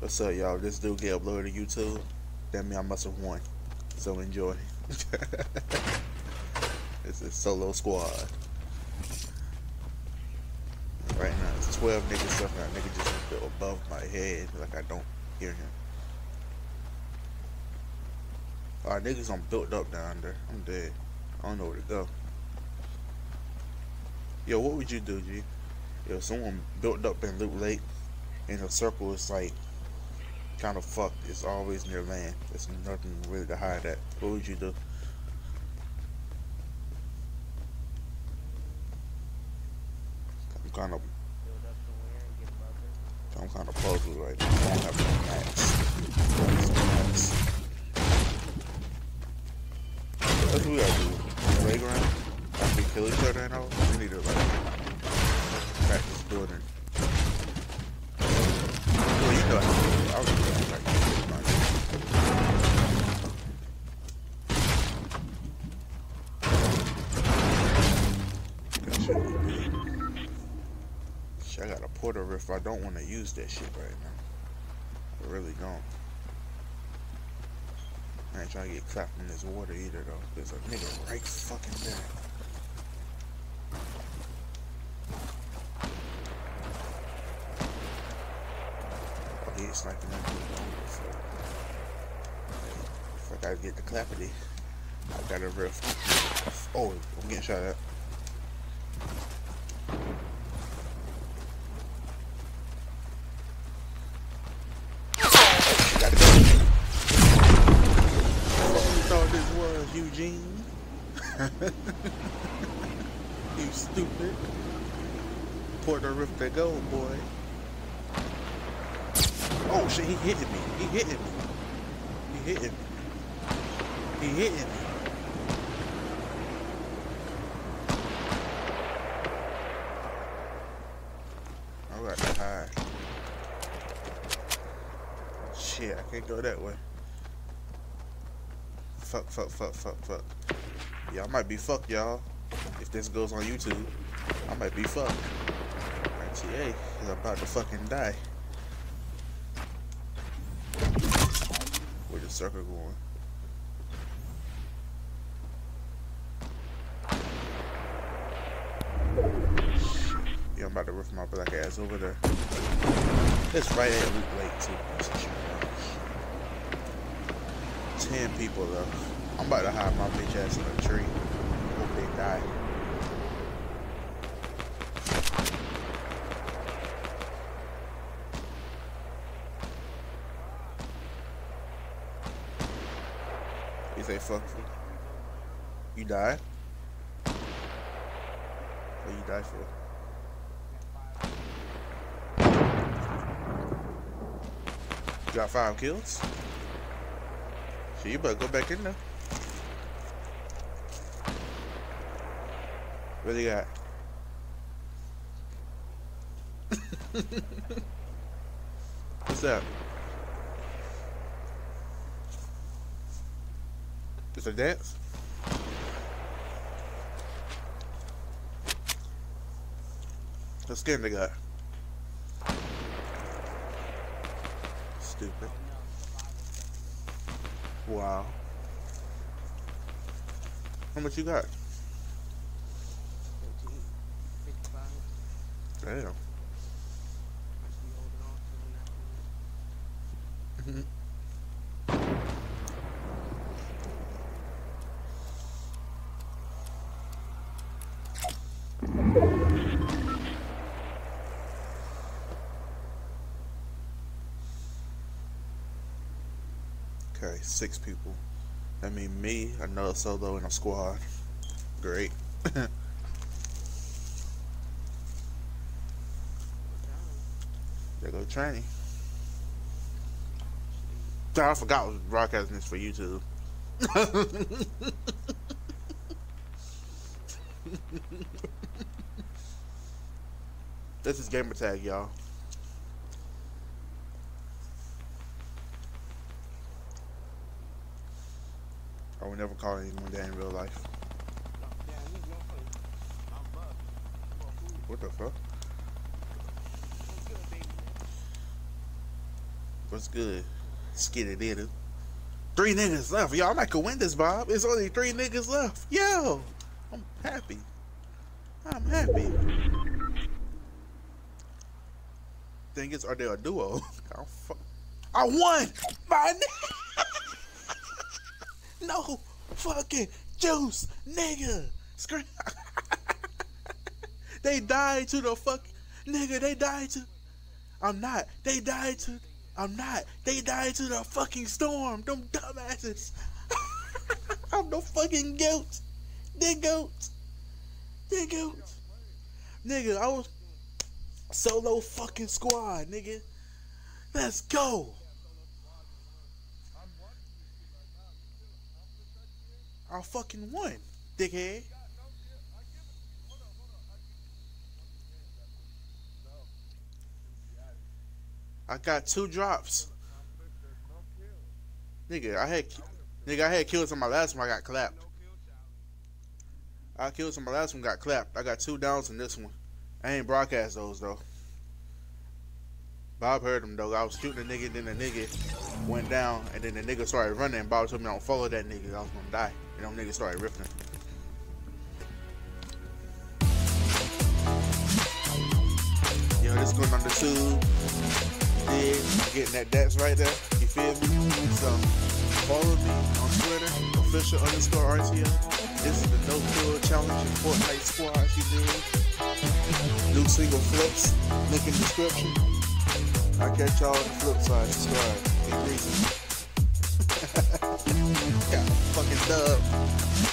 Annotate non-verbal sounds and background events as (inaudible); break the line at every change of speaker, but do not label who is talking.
What's up, y'all? This dude get uploaded to YouTube. That mean I must have won. So enjoy. (laughs) it's a solo squad. Right now, it's 12 niggas up That Nigga just went above my head like I don't hear him. Alright, niggas I'm built up down there. I'm dead. I don't know where to go. Yo, what would you do, G? If someone built up in Loot Lake and the circle is like kind of fucked. It's always near land. There's nothing really to hide at. What would you do? I'm kind of I'm kind of puzzled right now. I have no max. That's what we gotta do. Playground. After we kill each other and all, riff. I don't want to use that shit right now. I really don't. I ain't trying to get clapped in this water either though. There's a nigga right fucking there. Oh, dude over so. If I gotta get the clappity, I gotta riff. Oh, I'm getting shot at. Gotta go. What you thought this was, Eugene? you stupid. Puerto go, boy. Oh shit, he hitting me. He hitting me. He hitting me. He hitting me. I got to hide. Shit, I can't go that way. Fuck, fuck, fuck, fuck, fuck. Y'all might be fucked, y'all. If this goes on YouTube, I might be fucked. RTA is about to fucking die. Where the circle going? Yeah, I'm about to rip my black ass over there. It's right at Loot Lake too. That's a shit. Ten people though. I'm about to hide my bitch ass in a tree. Hope they die. You say fuck me? You died? What you die for? You got five kills? Shit, you better go back in there. What do you got? (laughs) What's? It's a dance? What skin they got? Stupid. Wow. How much you got? Damn. Okay, six people. That mean me, another solo, and a squad. Great. (laughs) There go training. I forgot I was broadcasting this for YouTube. (laughs) this is gamer tag, y'all. I would never call anyone that in real life. What the fuck? What's good? Did it. Three niggas left. Y'all might could win this, Bob. It's only three niggas left. Yo, I'm happy. I'm happy. Thing is, are they a duo? (laughs) I, I won! My No fucking juice, nigga! Scream. (laughs) they died to the fuck. Nigga, they died to. I'm not. They died to. I'm not. They died to the fucking storm. Them dumbasses. (laughs) I'm the fucking goat. The goat. The goat. Nigga, I was solo fucking squad, nigga. Let's go. I fucking won, dickhead. I got two drops. Nigga, I had nigga, I had kills on my last one. I got clapped. I killed on my last one. Got clapped. I got two downs in this one. I ain't broadcast those though. Bob heard him though. I was shooting a nigga, then the nigga went down, and then the nigga started running. Bob told me don't follow that nigga. I was gonna die. And them niggas started ripping. Yo, this going on the tube. Yeah, getting that dance right there. You feel me? So follow me on Twitter, official underscore RTA. This is the No Kill Challenge in Fortnite Squad. You dig? New single Flex. Link in description. I'll catch y'all on the flip side. Subscribe. (laughs) Got fucking dub.